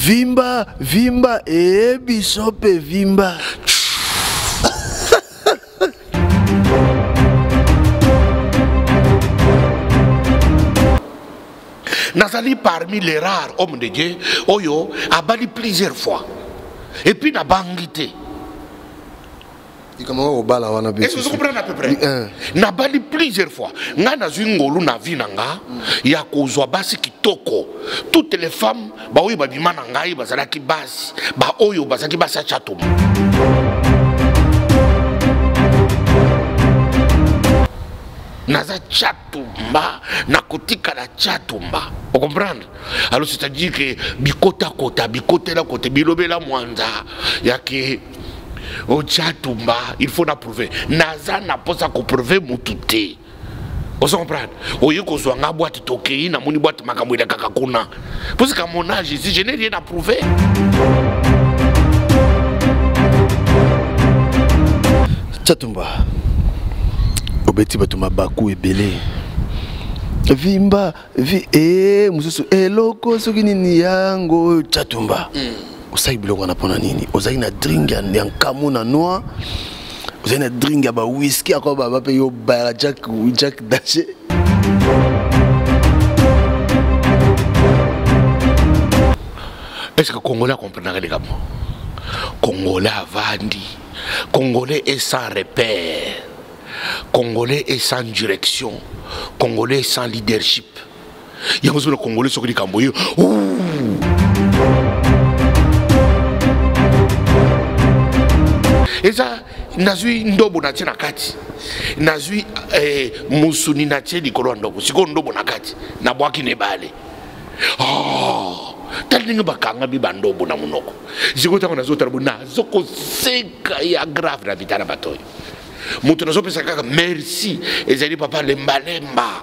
Vimba, vimba, ee biso pe vimba. nazali parmi les rares hommes de dieu oyo abali plusieurs fois epuis nabangi te likambo kobala wana eh. nabali plusieurs fois ngai nazwi ngolu na vie na nga ya kozwa basi kitoko toutes les femmes baoyo babima na ngai bazalaki basi baoyo bazalaki basi ya chatoma naza chatumba nakotikala chatumba ocomprendre alors c'est-à-dire ke bikotakota bikotelakote bilobela mwanza yake oja tumba il faut na prouve naza na mposa koprouve mutu te ozo comprendre oye kozwa nga bwate tokei namoni bwate makambo elekaka kuna pusika mon age ici je n'ai rien à prouver chatumba obeti bato mabaku ebele vimba vi, ee eh, mosusu eloko soki nini yango chatumba mm. osali biloko wana mpona nini ozali na drink ya nkamu na noir ozali na drink ya bawiski ako baba mpe yo bayaka jack, jack danger est ce que congolais akomprenaka likambo congolais avandi congolais est sans repère congolais est sans direction congolais est sans leadership yango zona congolais soki likambo yo eza nazwi ndobo natie na kati nazwi eh, mosuni natie likolo ya ndobo sikoyo ndobo na kati nabwaki na ebale oh, tala ndenge bakangami bandobo na monoko sikoyo ntango nazotala bo nazokoseka ya grave na vitala bato oyo moto nazopesa kaka merci ezali papa lembalemba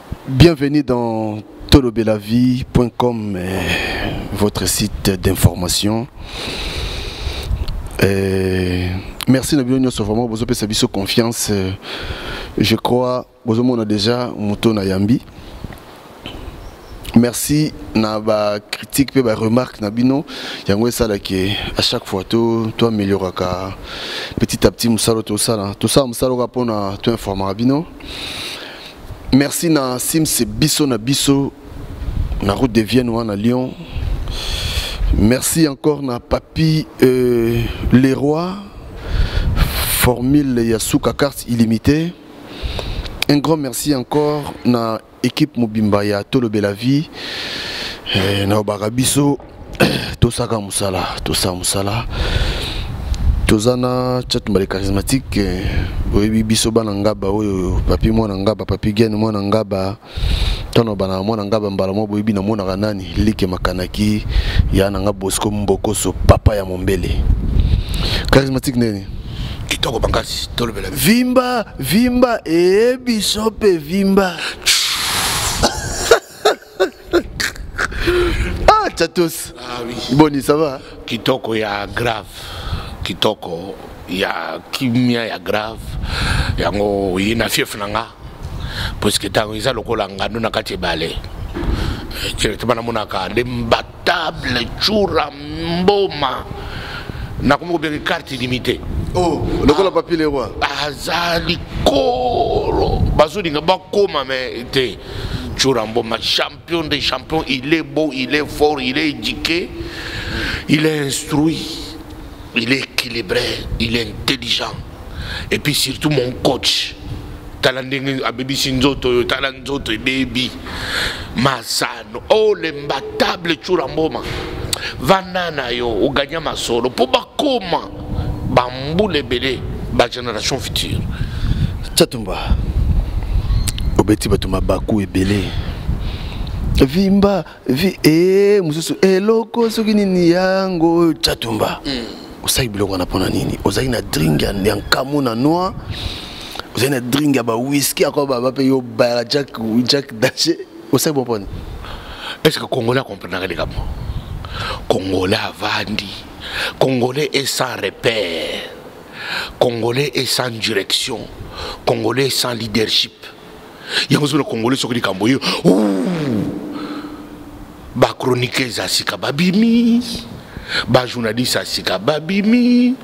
Bienvenue dans tolobelavie.com, euh, votre site d'information. Euh, merci na bino nyonso vraiment bozopesa biso confiance euh, je crois bozomona déjà moto na yambi merci na bacritique mpe baremarque na bino yango esalaki à chaque fois toamélioraka petit à petit mosala tosala tosala mosala oka mpona toinformaka bino merci na sims biso na biso na route de vienne wana lyon merci encore na papi euh, leroy formule ya suka carte illimité un grand merci encore na ekipe mobimba ya tolobela vie eh, nayobaka biso tosaka mosala tosala mosala toza na chatumba le charismatique eh, boyebi biso bana ngaba oyo papi mwana ngaba papi gene mwana ngaba ntango bana mwana ngaba mbala mwa boyebi namonaka nani like makanaki ya na nga bosco mbokoso papa ya mombele charismatique nini kitoko makasi tolobela vimba vimba ee biso mpe vimba ah chatos ah, oui. boni ça va kitoko ya grave kitoko ya kimia ya grave yango oye na fief na nga puiske ntango eza lokola ngando na kati ebale eh, directement namonaka nde table chura mboma nakomi kobenga carte illimité oh, lokola ah. papi lewa aza likolo bazolinga bakoma me te chura mboma champion de champion il est beau il est fort il est éduqué il est instruit il est équilibré il est intelligent et puis surtout mon coach tala ndenge abebisi nzoto oyo tala nzoto ebebi masala oh le mbatable tshura mboma vanda na yo oganya masolo mpo bakoma bambula ebele bagénération future chatumba obeti bato mabaku ebele vimba vi ee eh, mosusu eloko soki nini yango chatumba mm. osali biloko wana mpo na nini ozali na dring ya nkamo na noir ozali na dring ya bawiski akoba bape yo bayaka jack danger osali bo mponi est ce que congolais akomprenaka likambo congolais avandi congolais est sans repère congolais est sans direction congolais est sans leadership yango soki na congolais soki likambo yo bachroniqueuse ya sika babimi bajournaliste ya sika babimi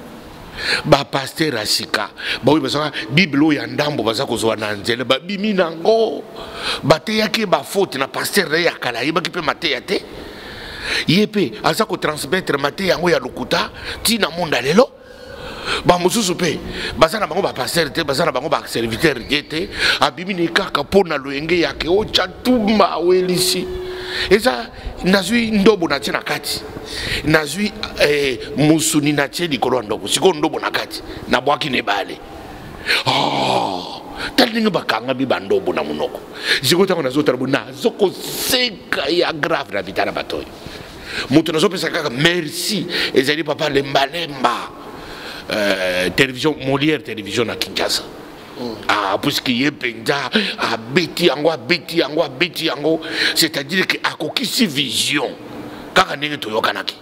ba pasteur ya sika baoyo bazalaka bible oyo ya ndambo baza kozwa na nzela babimi na yango bateyaki bafaute na pasteur na ye ya kala ayebaki mpe mateya te ye mpe aza kotransmettre mateya yango ya lokuta ntina monda lelo bamosusu mpe baza na bango bapastere te baza na bango baservitere ye te abimi ne kaka mpo na loyenge yake ocatumba awelisi eza nazwi ndobo natie na kati nazwi eh, mosuni natie likolo ya ndobo sikoyo ndobo na kati nabwaki na ebale oh, tala ndenge bakangami bandobo na monoko sikoyo ntango nazotala bo nazokoseka ya grave na vitala bato oyo moto nazopesa kaka merci ezali papa lembalemba euh, télévision molière télévision na kinshasa Ah, puisque ye mpenza abeti yango abeti yango abeti yango c'est-à-dire ke akokisi vision kaka ndenge toyokanaki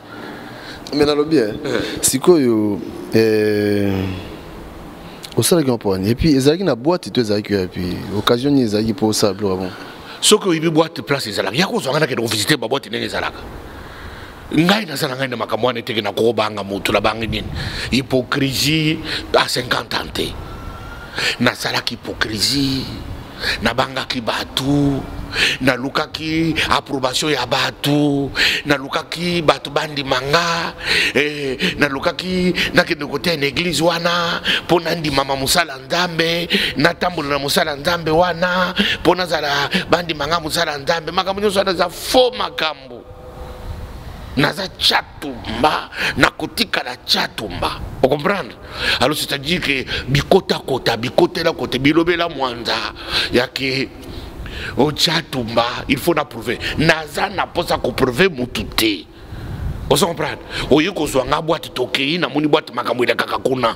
me nalobi eh. sikoyo eh, osalaki yango mpo wani epuis ezalaki na boite to ezalaki oyo epuis occasion nini ezalaki mpo osala biloko yango soki oyebi boite place ezalaka ya kozwanga na kende kovisite baboite ndenge ezalaka ngai naza na ngai na makambo wana eteke nakobanga motu nabangi nini hypocrisie a 50 ans te nasalaki hypocrisie nabangaki bato nalukaki approbation ya bato nalukaki bato bandima nga eh, nalukaki nakende koteya na eglize wana mpo nandimama mosala nzambe natambola na mosala nzambe wana mpo nazala bandima nga mosala nzambe makambo nyonso wana eza faux makambo naza chatumba nakotikala chatumba ocomprendre alors c'est à dire ke bikotakota bikotela kote bilobela mwanza yake ochatumba oh, il faut naprouve naza na mposa koprouve motu te ozo comprendre oye kozwa nga bwate tokei namoni bwate makambo elekaka kuna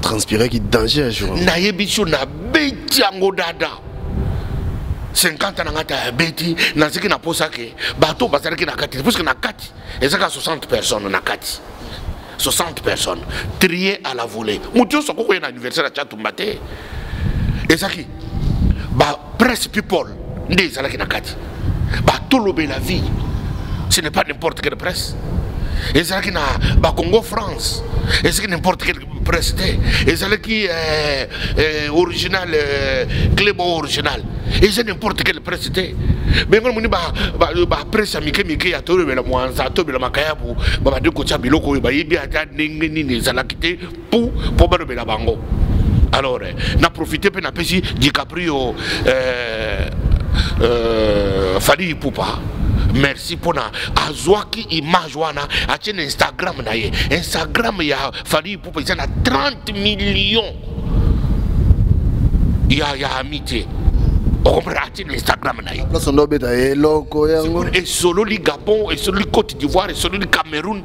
transpiraki danger ya jour nayebi so nabeti yango dada 50 na ngai ta abeti naziki na mposa ke bato bazalaki na kati puiske na kati ezaka 60 personnes na kati 60 personnes trier à la volée moto nyonso akokoya na anniversaire ya chatumba te ezaki ba press people nde ezalaki na kati batolobela vie ce n'est pas n'importe quelle presse ezalaki na bacongo france ezalaki n'importe quelle presse te ezalaki euh, euh, original euh, club original eza n'importe quelle presse te bengo namoni bapresse ya mike mike ya tolobela mwanza tobela makayabu babandi kotya biloko oyo bayebi ata ndenge nini ezalaki te pour mpo balobela bango alors eh, na profite mpe napesi dicaprio euh, euh, fali ipupa merci mpona azwaki image wana atie na instagram na ye instagram ya fali ipupa eza na 30 million ya, ya ami te okomprendre atie na instagram na ye place ondo obeta eloko yango esololi gabon esololi cote d'ivoire esololi cameroun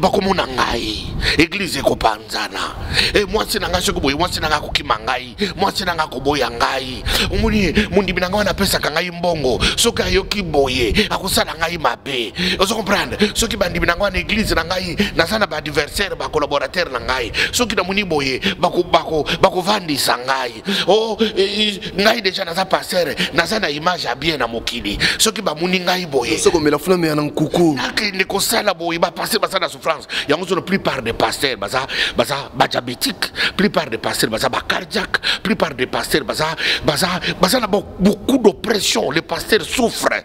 bakomona ngai eglize ekopanzana e, mwasi na ngai soki boye mwasi na ngai akokima ngai mwasi na ngai akoboya ngai omoni mondimi na ngai wana apesaka ngai mbongo soki ayoki boye akosala ngai mabe ozo comprendre soki bandimi na ngai wana eglize na ngai naza na baadversaire bacolaborateur na ngai soki namoni boye bakofandisa bako, bako ngai oh, ngai deja naza pasere naza na image ya bien na mokili soki bamoni ngai boyekomela funa meya na nkuku nakende kosala boye bapaster baza na souffrance yango solo plupart de paster baza baza badiabetique plupart de paster baza bacardiaque plupart de paster baza baza baza na beaucoup d'oppression le paster souffre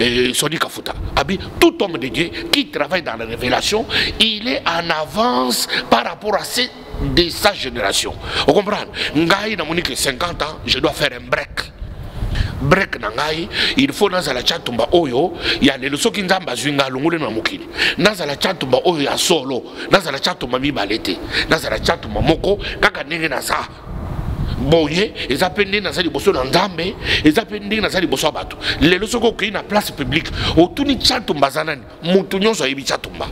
Et Sonic Kafuta a dit tout homme de Dieu qui travaille dans la révélation, il est en avance par rapport à ses de sa génération. Vous comprenez Ngai na monique 50 ans, je dois faire un break. break na ngai il faut nazala tya tumba oyo ya lelo soki nzambe azwi ngai alongoli na mokili nazala tya tumba oyo ya solo nazala tya tumba mibale te nazala tya tumba moko kaka ndenge naza boye eza mpe ndenge naza liboso na nzambe eza mpe ndenge naza liboso ya bato lelo soki okei na place publique otuni chatumba aza nani motu nyonso ayebi chatumba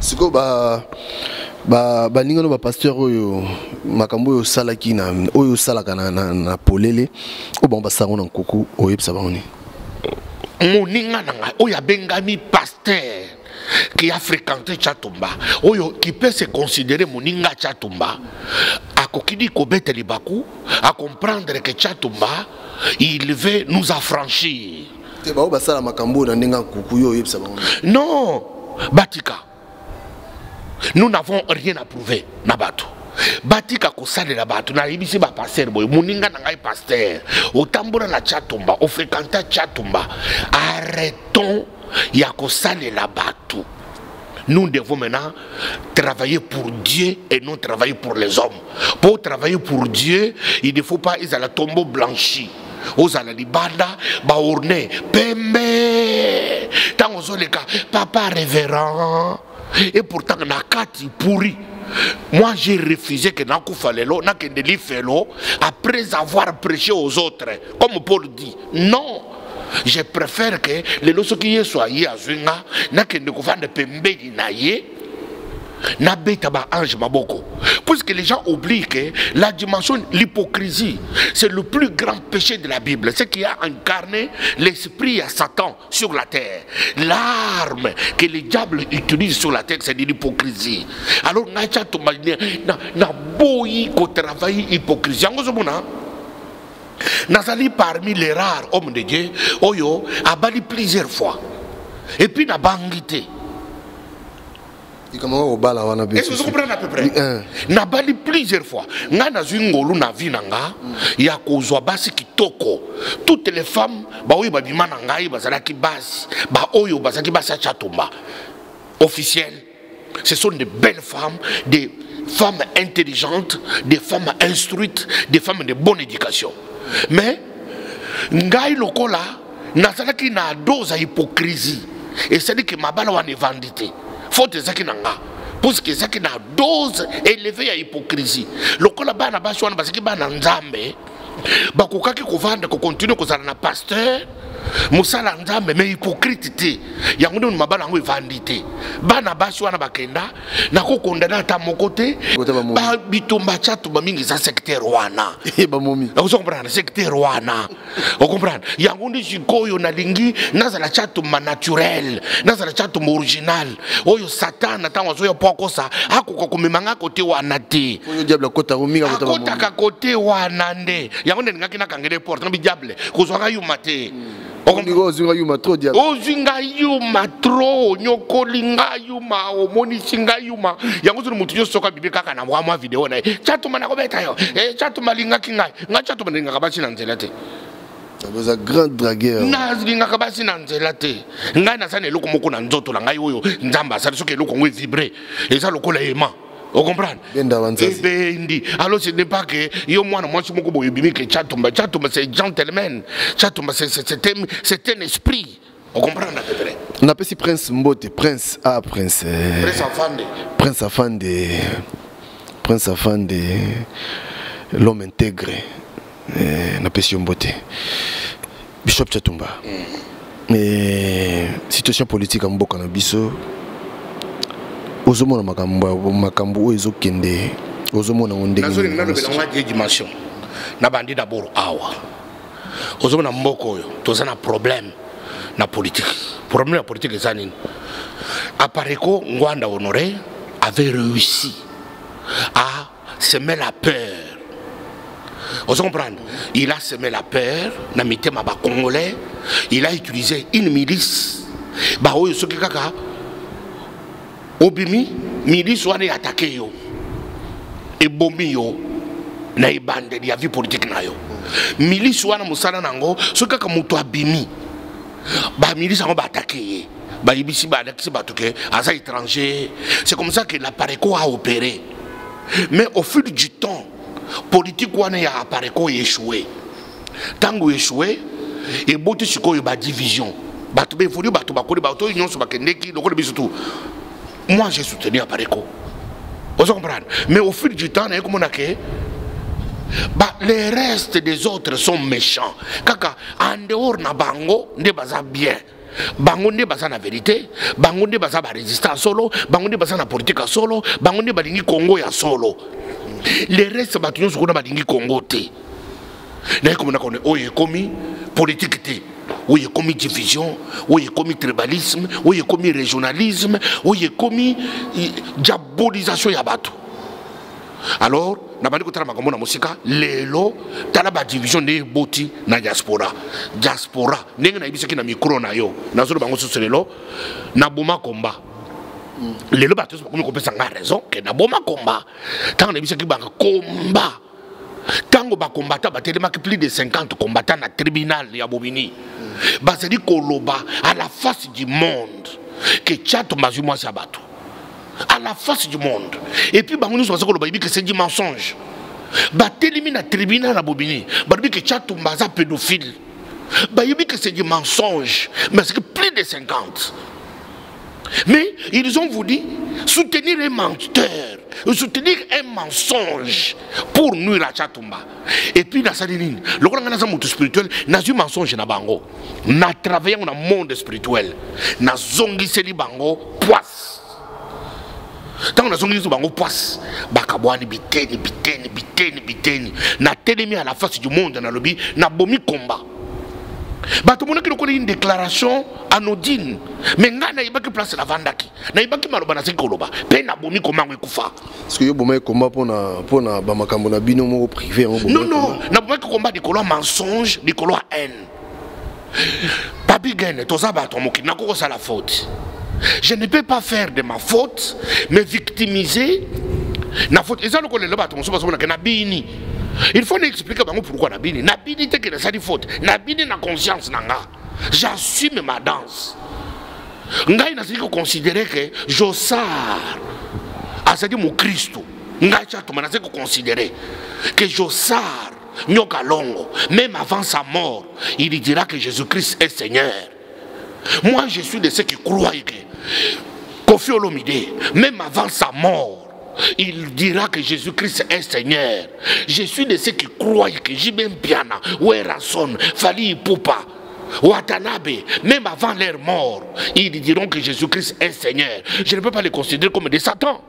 sikoyo ba baninga no bapasteur oyo makambo oyo osalaki na oyo osalaka na, na, na polele oyo bango basango na nkuku oyebisa bango nini moninga na ngai oyo abengami pasteur qui a fréquenté Chatumba, oyo qui peut se considérer Moninga Chatumba, a kokidi kobete libaku, à comprendre que Chatumba, il veut nous affranchir. Te bao basala makambo na ndenge kuku yo yebisa bango. Non, Batika. Nous n'avons rien à prouver na bato. batika kosalela bato nayebisi bapaster boye moninga na ngai paster otambola na chatumba ofrekanta chatumba arretons ya kosalela bato nous devons maintenant travailler pour Dieu et non travailler pour les hommes. Pour travailler pour Dieu, il ne faut pas ils la tombeau blanchi. ozala libanda baorne pembe ntango ozoleka papa révérend et pourtant na kati pourri moi j'ai refusé que nakufa lelo nakende lifelo après avoir prêché aux autres comme paul dit non je préfère que lelo soki yesu aye azwi nga nakende kovanda pembeni na ye nabeta baange maboko puisque les gens oublient que la dimension l'hypocrisie c'est le plus grand péché de la bible ce qui a incarné l'esprit ya satan sur la terre l'arme que les diables utilisent sur la terre c'est de l'hypocrisie alors to na na travailler hypocrisie nazali parmi les rares hommes de Dieu oyo abali plusieurs fois et puis na bangité nabandi plusieurs fois ngai nazwi ngolu na vie na nga ya kozwa basi kitoko toutes les femmes baoyo babima na ngai bazalaki basi baoyo bazalaki basi ya chatumba officiel ce sont de belles femmes des femmes intelligentes des femmes instruites des femmes de bonne éducation mais ngai lokola nazalaki na dose ya hypocrisie esali ke mabala wana evandi te faute ezalaki na nga puisque ezalaki na dose eleve ya hypocrisie lokola bana basi wana bazalaki bana nzambe bakokaki kovanda kokontinue kozala na pasteur mosala nzambe me hypocrite te yango nde mabala yango evandi te bana basi wana bakenda nakokondana ata moko te bitumba chatuma mingi eza secteur wana eh, ozo comprendre secteur wana okomprendre yango nde sikoyo nalingi nazala chatumba naturel nazala chatumba original oyo satana ntango azoya mpo akosa akoka komema ngai kote wana te akotaka kote wana nde yango nde ningaki nakangele porte na bidiable kozwa ngai yuma te mm. ozwi ngai yuma trop diable ozwi ngai yuma trop onyokoli ngai yuma omonisi ngai yuma yango zoni moto nyonso soki abibi kaka na mwa mwa video na ye chatuma nakobeta yo eh, chatuma alingaki ngai nga chato balingaka basi na nzela te oza grand dragueur nalingaka basi na nzela te ngai naza na eloko moko na nzoto na ngai oyo nzambe asali soki eloko yango evibre eza lokola ema ocomprendre ebendi alors ce n'est pas que yo mwana mwasi moko boye obimi ke chatumba chatumba c'est gentleman chatumba c'est un esprit okomprendre à peu près napesi prince mbote prince ah prince eh. prince afande prince afande prince afande l'homme intègre eh, napesi yo mbote bishop chatumba mm. eh, situation politique ya mboka na biso ozomona makambo makambo oyo ezokende ozomona yango ndenge nazolingana lobela ngo na dimension nabandi dabord awa ozomo na mboka oyo toza na problème na politique problème ya politique eza nini apareco ngwanda honore avait réussi à semer la peur ozo comprendre il a semé la peur na mitema bacongolais il a utilisé une milice baoyo soki kaka obimi milice wana eatake yo ebomi yo na ebandeli ya vie politique na yo milice wana mosala na yango soki kaka moto abimi bamilise yango baatake ye bayebisi balakisi bato ke aza étranger c'est comme ça que l'appareco a opéré mais au fil du temps politique wana ya appareco echoue ntango echouer eboti sikoyo badivision bato baevoli bato bakoli bato oyo nyonso bakendeki lokola biso tu moi j'ai soutenu apareco ozo comprendre mais au fil du temps naye komona ke ba, les restes des autres sont méchants kaka en dehors na bango nde baza bien bango nde baza na verite bango nde baza barésistant ya solo bango nde baza na politike ya solo bango nde balingi kongo ya solo le reste bato nyonso kuna balingi kongo te naye komona kone oyo ekomi politike te oyo ekomi division oyo ekomi tribalisme oyo ekomi régionalisme oyo ekomi eh, diabolisation ya bato alors nabandi kotala makambo na mosika lelo tala badivision nde eboti na diaspora diaspora ndenge nayebisaki na mikro na yo nazoloba bango susu lelo naboma komba lelo bato nyonso bakomi kopesa ngai raison ke naboma komba ntango nayebisaki banga komba ntango bakombata batelemaki plus de 50 kombata na tribunal ya bobini bazali koloba à la face du monde ke chato mazwi mwasi ya bato à la face du monde et puis bango nyonso baza koloba yebi que c'est du mensonge batelemi na tribunal na bobini balobi que chatumba aza pédophile bayebi que c'est du mensonge mais c'est que plus de 50 mais ils ont voulu soutenir un menteur soutenir un mensonge pour nuire à chatumba et puis nasali nini lokola ngai naza moto spirituel nazwi mensonge na bango na travaille yango na monde spirituel nazongiseli bango poise ntango nazongisi bango poise bakabwani biteni biteni biteni biteni natelemi à la face du monde nalobi nabomi komba bato monaki lokola une déclaration anodine me ngai nayebaki place navandaki nayebaki maloba nazali koloba mpe nabomi koma yango ekufa soki yo bomaki komba mpona bamakambo na bino moko privé yango non non nabomaki komba likolo ya mensonge likolo ya haine Papi Gene, toza bato ya mokili, nakoki kosala faute. Je ne peux pas faire de ma faute, me victimiser na faute. Eza lokola lelo bato mosusu bazomona ke na bini. Il faut n'expliquer bango pourquoi na bini. Na bini te ke nasali faute. Na bini na conscience na nga. J'assume ma danse. Ngai nazali ko considérer que Jossard azali mokristo. Ngai chatuma nazali ko considérer que Jossard nyoka longo même avant sa mort il dira que jésus-christ est seigneur moi je suis de ceux qui croient que kofi olomide même avant sa mort il dira que Jésus-Christ est Seigneur. Je suis de ceux qui croient que Jibem Piana, son Fali Poupa, Watanabe, même avant leur mort, ils diront que Jésus-Christ est Seigneur. Je ne peux pas les considérer comme des satans.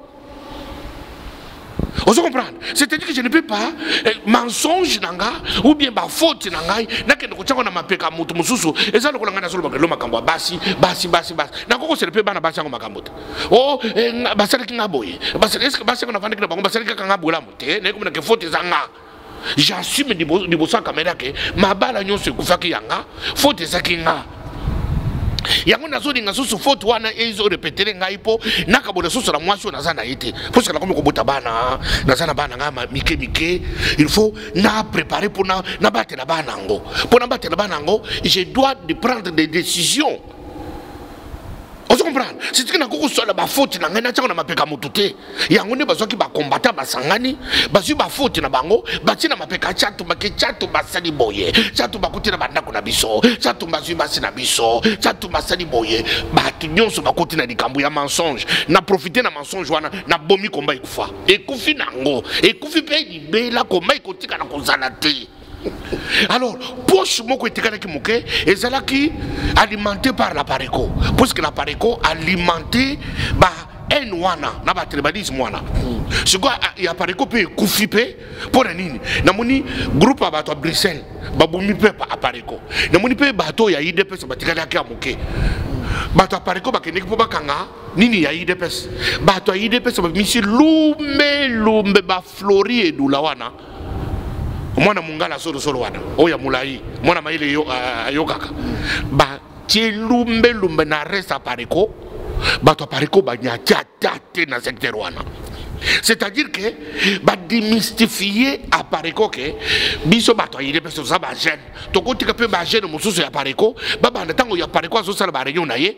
ozo comprendre c'est-à-dire que je ne peux pas eh, mensonge na nga ou bien bafaute na ngai nakende kotiako na mapeka moto mosusu eza lokola ngai nazolobaka elo makambo ya basi basi basi basi nakoki kosele mpe bana basi yango makambo te o oh, eh, basalaki nga boye est ce que basi yango nafandaki na bango basalaki kaka nga bolamu te nayekomona ke faute eza nga j'assume liboso ya kamera ke mabala nyonso ekufaki yanga faute ezaki nga yango nazolinga susu faute wana ezorepetere ngai mpo nakabola susu na mwasi oyo naza na ye te mpo soki nakomi kobota bana naza na bana ngai mike mike il faut naprépare mpo nabatela bana yango mpo nabatela bana yango je dois de prendre des décisions ozo comprendre sitiki nakoki kosala bafoti na ngai natyaka na mapeka motu te yango nde bazwaki bakombata basangani bazwi bafoti na bango batie na mapeka catu bake catu basali boye catu bakuti na bandako na biso catu bazwi basi na biso catu basali boye bato nyonso bakoti na likambo ya mensonge na profite na mensonge wana nabomi komba ekufa ekufi nango ekufi mpe libela komba ekotika na kozala te alors poche moko etikalaki moke ezalaki alimenté par la pareco puisque la pareco alimenté ba haine wana na batribalisme wana sikoyo ya pareco mpe ekufi mpe mpo na nini namoni groupe ya bato ya bruxelles babomi mpe apareco namoni mpe bato oyo ya idps batikalaki ya moke bato ya pareko bakendeki mpo bakanga nini ya idps bato ya idps bamisi lumbe lumbe baflori edula wana mwana mongala solosolo wana oyo ya molai mwana mayele ayokaka batie lumbelumbe na reste apareco bato apareco banyatia ta te na secteur wana c'est-à-dire que bademystifie apareco ke biso bato ya idps toza bagene tokotika mpe bagene mosusu ya apareco babanda ntango ya apareco azosala bareunion na ye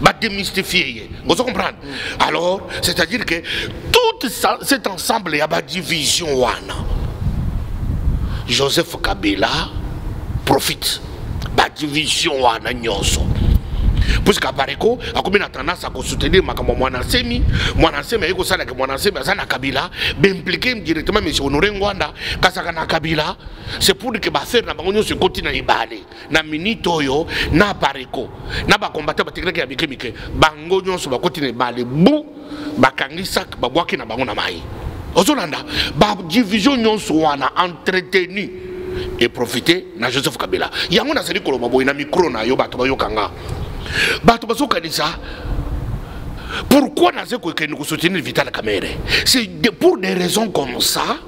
va démystifier. Vous comprenez Alors, c'est-à-dire que tout cet ensemble, il y a division. Joseph Kabila profite. La division, wana nyonso puisque apareko akomi na tendance akosoutenir makambo ya mwana nsemi mwana nsemi aye kosalaka mwana nsemi aza na kabila baimplike directement monsieur honore ngwanda kasaka na kabila c'est pour que baaffaire na bango nyonso ekoti na ebale na minute oyo na bareko na bakombata batekelaki ya mike mike bango nyonso bakoti na ebale bu bakangi sak babwaki na bango na mai ozolanda badivision nyonso wana entretenu eprofite na joseph kabila yango nazali koloba boye na mikro na yo bato bayokanga bato bazokanisa pourquoi naza kokende kosoutenir vital kamere c'est pour des raisons comme ça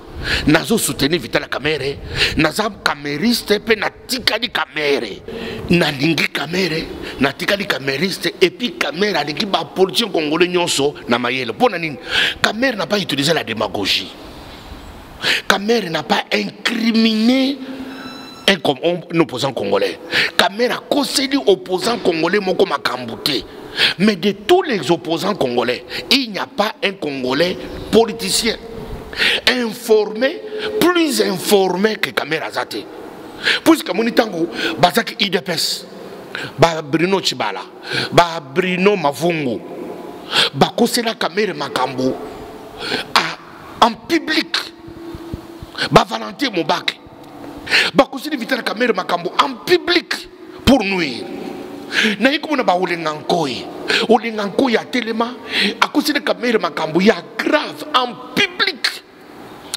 nazo soutenir vitala kamere naza kameriste mpe natikali kamere nalingi kamere natikali kameriste epuis kamere aleki bapolitien congolais nyonso na mayele mpo na nini kamere na pas utilise la démagogie kamere na pas incrimine un, un opposant congolais kamere akoseli opposant congolais moko makambo te mais de tous les opposants congolais il n'y a pas un congolais politicien informé plus informé que kamere aza te puisque amoni ntango bazaki idps ba bruno chibala ba bruno mavungu bakosela kamere makambo en public ba valentin mobake bakosili vitale kamere makambo en public pour nuire naye komona baolenga nkoi olenga nkoi atelema akosili kamere makambo ya grave en public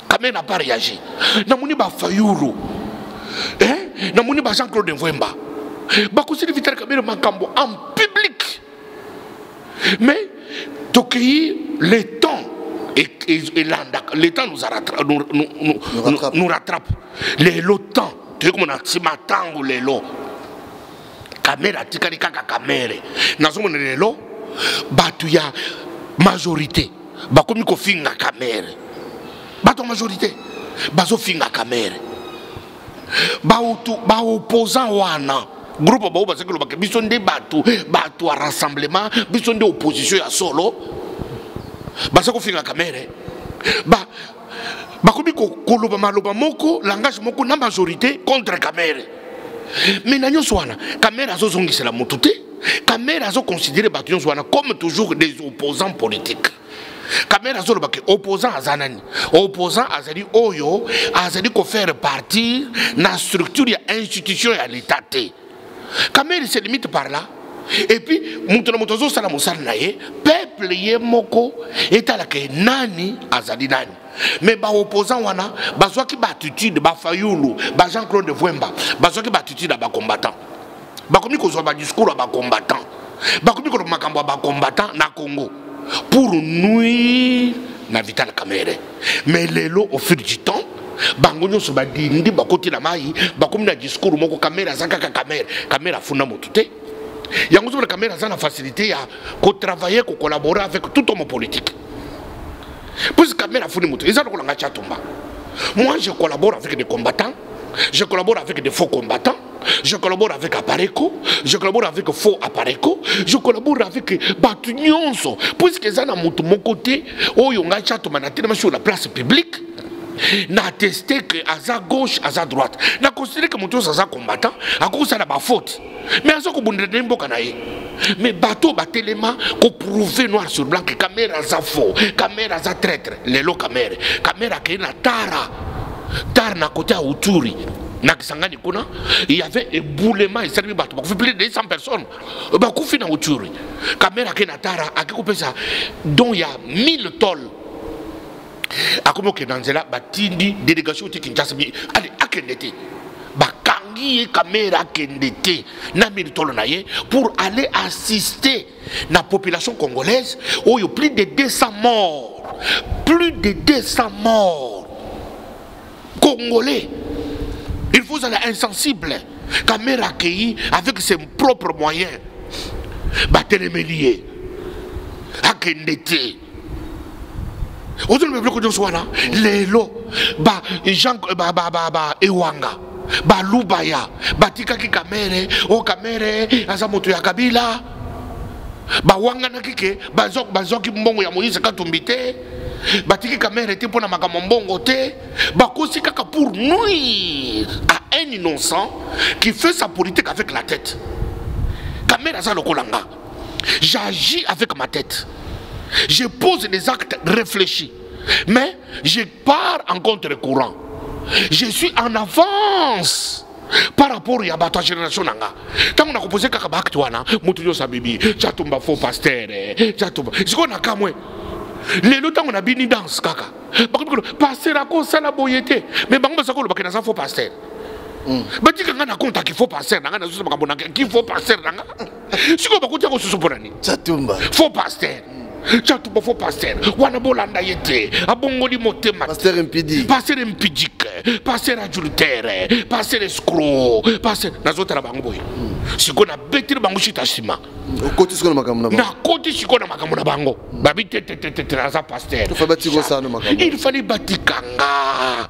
kamere na pas réagi namoni bafayulu eh? namoni ba jean claude mvwemba bakosili vitale kamere makambo en public mais tokeyi le temps elandaka le temps nous, nous, nous, nous, nous, nous rattrape lelo temps toyei komona nsima ntango lelo kamere atikali kaka kamere nazomona lelo bato ya majorité bakomi kofinga kamere bato ya majorité bazofinga kamere baotu baopposant wana groupe bao bazaki lobaka biso nde bato bato ya rassemblement biso nde opposition ya solo baza kofinga kamere ba bakomi koloba maloba moko langage moko na majorité contre kamere me na nyonso wana kamere azozongisela motu te kamere azoconsidere bato nyonso wana comme toujours des opposants politiques kamere azoloba ke opposant aza nani opposant azali oyo azali kofaire partir na structure ya institution ya leta te kamere se limite par là epuis moto na moto azosala mosala na ye peuple ye moko etalaka ye nani azali nani me baopposant wana bazwaki baatitude bafayulu bajean claude vwemba bazwaki baatitude ya bacombattant bakomi kozwa ba discours ya ba combattant bakomi koloba makambo ya ba combattant na congo pour nuire na vital kamere mais lelo au fil du temps bango nyonso badindi bakoti na mai bakomi na discours moko kamere aza kaka kamere kamere afunda motu te yango ozomona kamere aza na facilité ya kotravaille kocollabore avec tout homme politique puisi kamere afundi motu eza lokola nga chatumba moi je collabore avec des combattants je collabore avec des faux combattants je collabore avec apareco je collabore avec faux apareco je collabore avec bato nyonso puiske eza na moto moko te oyo ngai chatoma natelemasi oyo na place publique na atteste que aza gauche aza droite na considere que moto nyonso aza combattant akoki kosala bafaute mais aza kobundela nde mboka na ye mais bato batelema koprouve noir sur blanc que kamere aza faux kamere aza traitre lelo kamere kamere akei na tara tara na kote ya uturi na kisangani kuna il y avait éboulement esalemi bato bakufi plus de 200 personnes bakufi na uturi kamera ake na tara ake kopesa don ya 1000 tol akomi okende na nzela batindi délégation te kinshasa ale akende te bakangi ye kamera akende te na 1000 tolo na ye pour aller assister na population congolaise oyo plus de 200 morts plus de 200 morts congolais il faut ozala insensible kamere akei avec ses propres moyens batelemeli ye akende te ozoloba biloko nyonso wana lelo ba jean ba, ba, ba, ba ewanga balubaya batikaki kamere o oh, kamere aza moto ya kabila bawanganaki ke bazwaki mbongo ya moise katumbi te batiki kamere te mpo na makambo mbongo te bakosi kaka pour nuire à un innocent qui fait sa politique avec la tête kamere aza lokola nga j'agis avec ma tête je pose des actes réfléchis mais je pars en contre courant je suis en avance par rapport ya bato ya génération na nga ntango nakopose kaka baakte wana moto nyonso abebi catumba faux pasteur catumba eh, sikoyo na kamwe lelo ntango nabini danse kaka bakomi koloba paster akosala boye te me bango baza kolobaka naza faux paster hmm. batika ngai na konta kifo paster na ngai nazosala makambo na kifo paster na ngai sikoyo bakuti yango susu mpo na nini chatumba faux pasteur chatumba faux pasteur wana bolanda ye te abongoli motema pasteur impidi pasteur impidike pasteur adultere pasteur escro pasteur nazotala bango boye sikoyo nabeteli bango sita nsima okoti sikoyo na makambo na bango nakoti sikoyo na makambo na bango babi tetetetete naza pasteur il fallait batikanga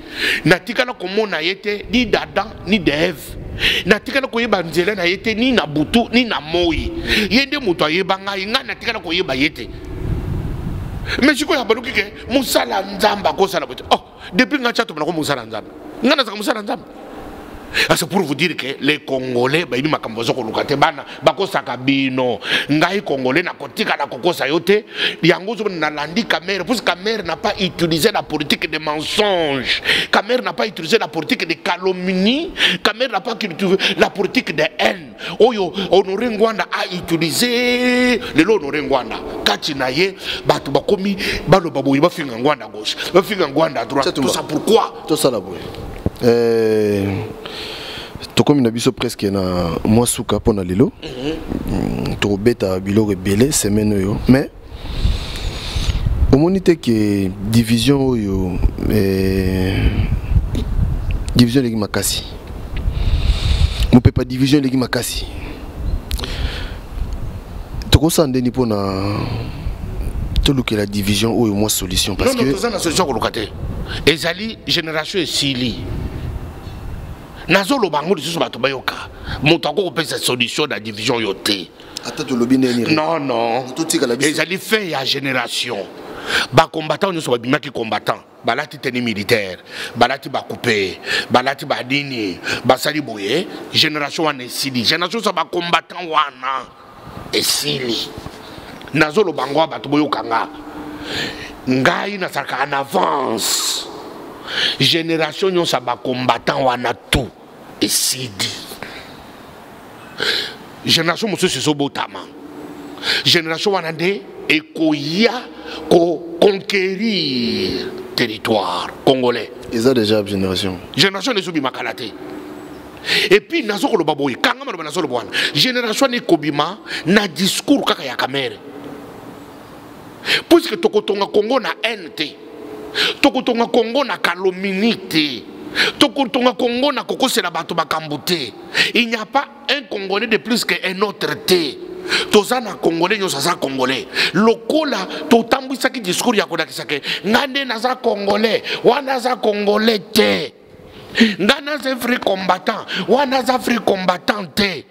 natikala komona ye te ni d'adam ni de eve natikala koyeba nzela na ye te ni na butu ni na moi ye nde moto ayeba ngai ngai natikala koyeba ye te mais sikoyo abaluki ke mosala nzambe akosala bote oh depuis ngai tya tomonako mosala nzambe ngai nazaka mosala nzambe Ah, c'est pour vous dire que les congolais bayebi makambo baza koluka te bana bakosaka bino ngai congolais nakotika na kokosa yo te yango ozomona nalandi kamere parce kamere n'a pas utilisé la politique de mensonge kamere n'a pas utilisé la politique de calomnie kamere n'a pas utilisé la politique de haine oyo honore ngwanda autilize lelo honore ngwanda kati na ye bato bakomi baloba boye bafinga ngwanda gauche bafinga ngwanda droite tosa pourquoi tosala boye eh, tokomi na biso presque na mwa suka mpo na lelo mhm. mm, tokobeta biloko ebele semaine oyo mais omoni te ke division oyo eh, division eleki makasi mopepa division eleki makasi tokosala ndeni mpo na tolukela division oyo mwa solution parce que toza na solution koluka te ezali génération esili nazoloba yango lisusu bato bayoka moto akoki kopesa solution na division oyo te ata tolobi ndeni non non totikala biso ezali fin ya génération bacombattant nyonso babimaki combattant balati teni militaire balati bakupe balati badini basali boye génération wana esili génération osa bacombattant wana esili nazoloba ngo bato boyoka nga ngai nazalaka en avance génération nyonso ya bacombattant wana tout esidi génération mosusu ezobotama génération wana nde ekoya koconquérir territoire congolais eza déjà génération génération ezobima kala te epuis nazo koloba boye kanga maloba nazoloba wana génération wana ekobima na discours kaka ya kamere puisque tokotonga congo na haine te tokotonga congo na calomini te tokotonga congo na kokosela bato makambo te il n'y a pas un congolais de plus que un autre te toza na congolais nyonso aza congolais lokola totambwisaki discours ya kolakisa ke ngai nde naza congolais wana aza congolais te ngai naza vrai combattant wana aza vrai combattant te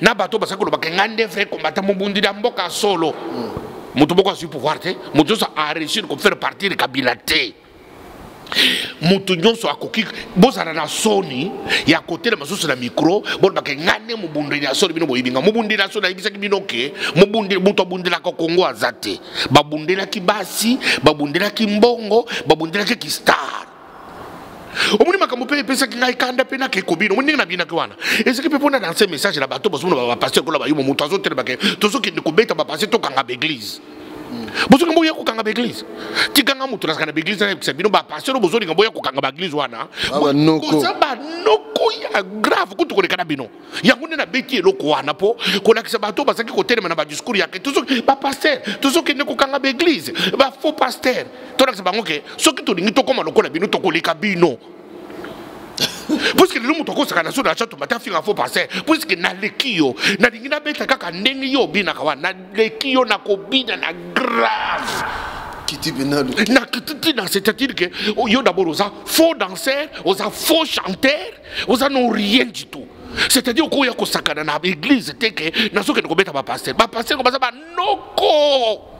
na bato basaki kolobaka ngai nde vrai kombata mobundi na mboka solo moto moko azwi pouvoir te moto nyonso areusir kofaire partir kabila te moto nyonso akoki bozala na soni ya kotela mosusu na mikro bolobaka ngai nde mobundeli ya soni bino boyebi nga mobundeli ya soni ayebisaki bino ke moto abundelaka kongo aza te babundelaki basi babundelaki mbongo babundelaki kistar omoni makambo mpe epesaki ngai kanda mpe nake kobina omoni ndenge nabinaki wana ezalaki mpe mpona lanse message na bato bazomona bapaster kola bayuma moto azotelebake tozokende kobeta bapaster tokanga baeglise bozo ngambo ya kokanga baeglise tikanga moto nazaka na baeglise nayebisa bino bapasteur bozolinga boya kokanga baeglise wana boza banoko ya grave kutu koleka na bino yango nde nabeti eloko wana mpo kolakisa bato bazalaki kotelema na badiskur yake bapaster tozokende kokanga baeglize bafaux paster tolakisa bango ke soki tolingi tokóma lokola bino tokoleka bino puiske lelo moto akosaka na so na chato mata afinga fo paster puiske naleki yo nalingi nabeta kaka ndenge yo obinaka wana naleki yo nakobina na grave kiti penalo na kiti tina c'est-à-dire que yo d'abord oza faux danseur oza faux chanteur oza no rien du tout c'est-à-dire okoya kosakana na église te ke nazokende kobeta bapaster bapaster ngo baza banoko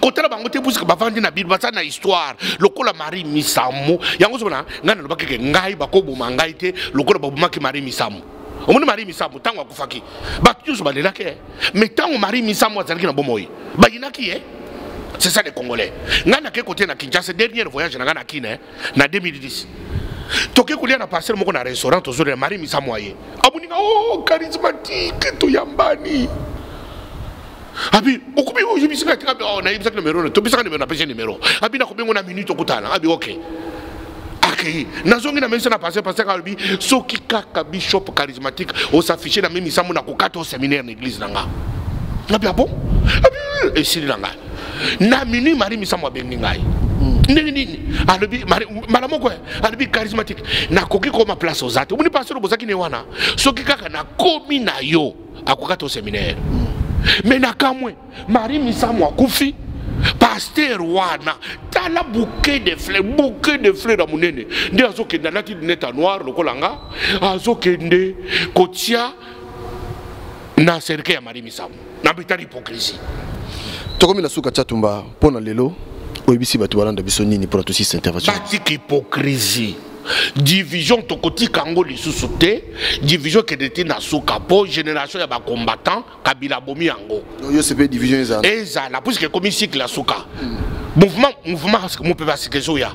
kotala bango te pusika bavandi na bino baza na histoire lokola marie misamu yango ozomona ngai nalobaki ke ngai bakoboma ngai te lokola babomaki marie misamu omoni marie misamu ntango akufaki bato nyonso balelaki ye mai ntango marie misamu azalaki na bomoi bayinaki ye c'est ça les congolais ngai nakei kote na kinshasa dernière voyage na ngai na kine na 2010 toke kolia na parcelle moko na restaurant tozolela marie misa moye aboninga ah, o oh, charismatique toyambani abi okomi oyebisaka te abi oh, nayebisaki numero no tobisaka numero napesi numero abi nakobengo na minute okutana abi ok akei nazongi na mesa na paster paster alobi soki kaka bishop charismatique osaffiche na memisambo na kokata o seminaire na église na nga abi abo ah abi esili na ngai na minuit mari misamu abengi ngai hmm. ndenge nini alobi mbala moko eh, alobi charismatique nakoki koma place oza te omoni pasolo bozaki ne wana soki kaka nakomi na yo akoka to seminaire hmm. me nakamwe mari misamu akufi paster wana tala bouquet de fleur bouquet de fleur ya monene nde azokende alati lunete ya noir lokola nga azokende kotia na cercueil ya mari misamu na beta l'hypocrisie tokomi na suka chatumba mpo na lelo oyebisi bato balanda biso nini mpo na tosisa intervention batika hypocrisie division tokotika yango lisusu te division ekende ti na suka mpo génération ya bacombattant kabila abomi yango ezala puiske ekomi cycle ya suka mouvement mouvement mopepe ya sika ezoya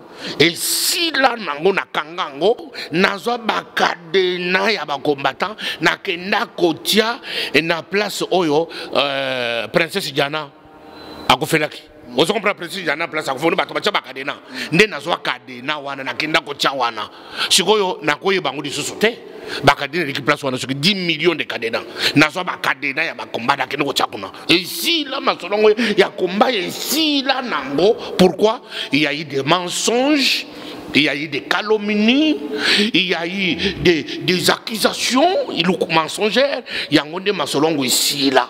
esila nango nakanga yango nazwa bakadena ya bacombattant nakenda kotia na place oyo euh, princesse diana akufelaki ozo comprendre princesse diana place akufeli bato batya bakadena nde nazwa kadena wana nakenda kotya wana sikoyo nakoyeba yango lisusu te bakadena eleki place wana soki 10 million de kadena nazwa bakadena ya bakomba nakende kotya kuna esila masolo yango ya komba esila nango pourquoi il y a eu des mensonges il y a eu des calomnies, il y a eu des, des accusations, il y a eu mensongères, il y a eu des mensonges ici là.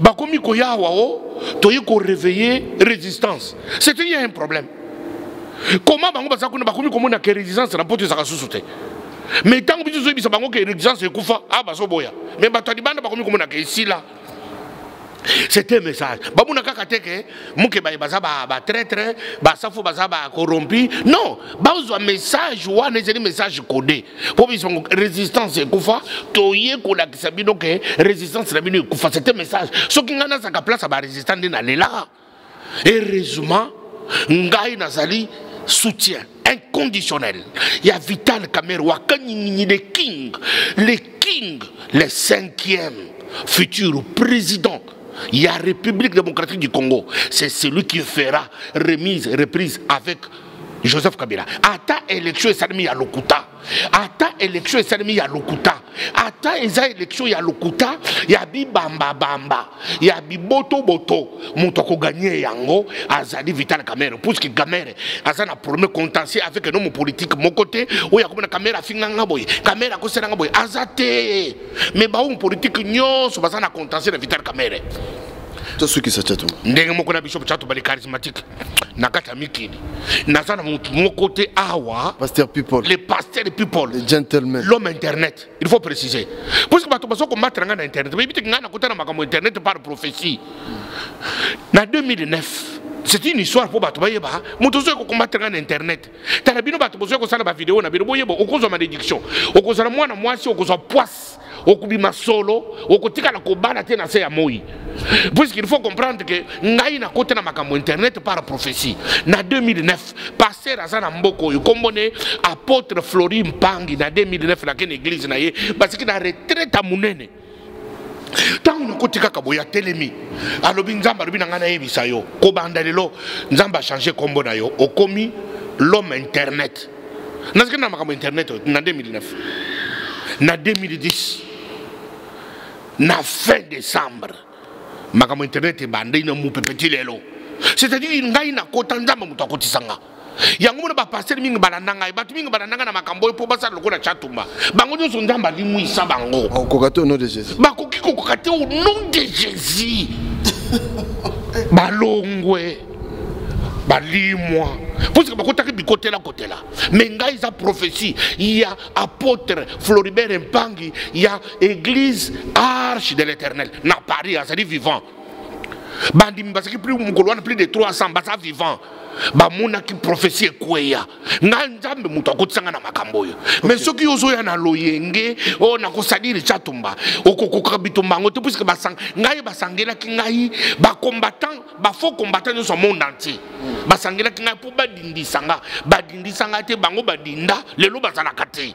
bakomi koya awa o oh, toye koreveille résistance c'est il y a un problème comment bango baza kuna bakomi komona ke résistance na poto ezaka susu te mais ntango biso tozoyebisa bango ke résistance ekufa a ah, bazoboya mais bato ya libanda bakomi komona ke esila c'est un message bamona kaka te ke muke baye baza batraitre basafu baza bacorrompi non bazwa message wana ezali message code mpo bisongo résistance ekufa toye kolakisa bino ke résistance na bino ekufa cete message soki ngai nazaka place ya barésistant nde nalela heureusement ngai nazali soutien inconditionnel ya vital kamer wakanyinginyi le king le king le cinquième futur président Il y a République démocratique du Congo. C'est celui qui fera remise, reprise avec Joseph Kabila. Ata élection esalemi ya lokuta. Ata élection esalemi ya lokuta. Ata eza élection ya lokuta ya bibamba bamba ya biboto boto moto ko gagner yango azali Vital Kamerhe puisque Kamerhe aza na premier contentieux avec un homme politique moko te oyo akomi na Kamerhe afinganga boye Kamerhe akosela nga boye aza te mais bahomme politique nyonso baza na contentieux na vital kamere tosukisa chato ndenge moko na bishop chato bali charismatique na kati ya mikili naza na motu moko te awa pasteur people le pasteur people le gentleman l'homme internet il faut préciser puisque bato bazo combattre ngai na internet bayebi te ngai nakota na makambo internet par prophétie na 2009 c'est une histoire mpo bato bayeba moto ozoya kokombattre ngai na internet tala bino bato bozoya kosala bavideo na bino boyeba okozwa malediction okozala mwana mwasi okozwa poise okobima solo okotikala kobala te na se ya moi puisque il faut comprendre que ngai nakota na makambo internet par prophétie na 2009 paster aza na mboka oyo nkombo ne apôtre flori mpangi na 2009 nakende eglise na ye basiki na retraite ya monene ntango nokoti kaka boye atelemi alobi nzambe alobi na ngai nayebisa yo kobanda lelo nzambe achange nkombo na yo okomi l'homme internet naziki na makambo internet oyo na 2009 na 2010 na fin décembre makambo internet ebandai na mupepeti lelo c'est-à-dire ngai nakota nzambe moto akotisa nga yango mona bapastere mingi balanda ngai bato mingi balanda ngai na makambo oyo mpo basala lokola chatumba bango nyonso nzambe alimwisa bango okoka te au nom de jésus bakoki kokoka te au nom de jésus balongwe balimwa mposika bakotaki bikotela kotela me ngai eza prophesie ya apôtre floribert mpangi ya église arche de l'éternel na paris azali vivant bandimi bazalaki plus mokolo wana plus de 300 baza vivant bamonaki profesi ekweya ngai nzambe moto akotisa ngai na makambo oyo me soki yo ozoya na loyenge oyo oh, nakosaliri chatumba okokoka bitumba yango te puiske ngai basangelaki ngai bacombattant bafaux combattant nyonso ya monde entier basangelaki ngai mpo badindisa nga badindisa ngai te bango badinda lelo bazalaka te